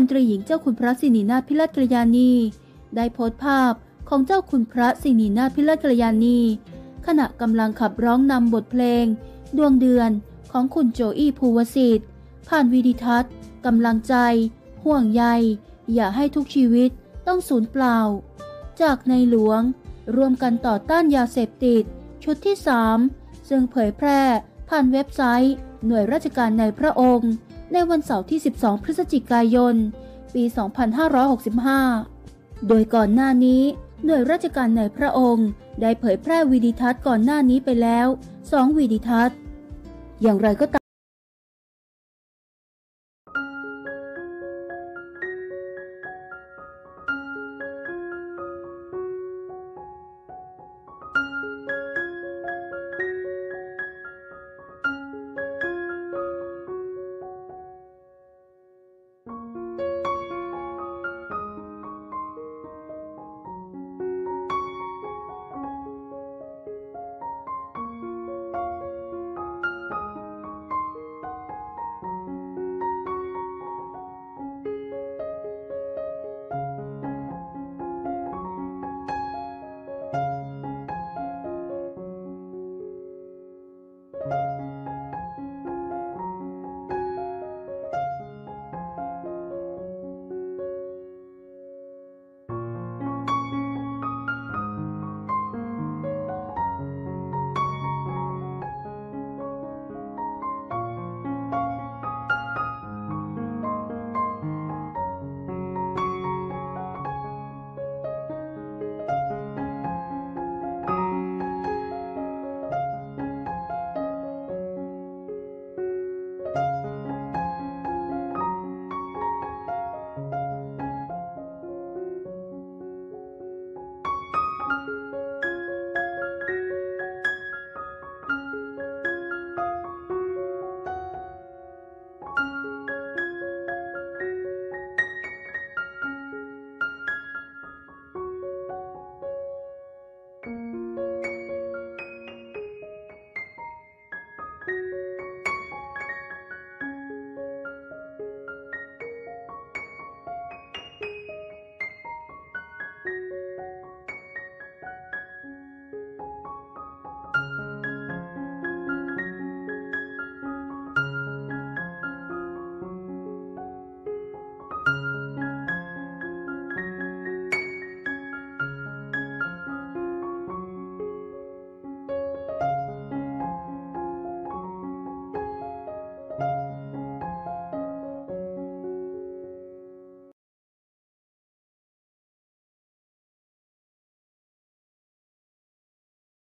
ลตรีหญิงเจ้าคุณพระสินีนาถพิรัตกรยานี ได้โพสต์ภาพของเจ้าคุณพระสินีนาถพิรัตกรยานี ขณะกำลังขับร้องนำบทเพลง ดวงเดือนของคุณโจอี้ภูวสิทธิ์ ผ่านวิดีทัศน์กำลังใจ ห่วงใย อย่าให้ทุกชีวิตต้องสูญเปล่า จากในหลวงร่วมกันต่อต้านยาเสพติด ชุดที่ 3 ซึ่งเผยแพร่ผ่านเว็บไซต์ หน่วยราชการในพระองค์ ในวันเสาร์ที่ 12 พฤศจิกายน ปี 2565 โดยก่อนหน้านี้ หน่วยราชการในพระองค์ ได้เผยแพร่วิดีทัศน์ก่อนหน้านี้ไปแล้ว 2วิดีทัศน์ อย่างไรก็ตาม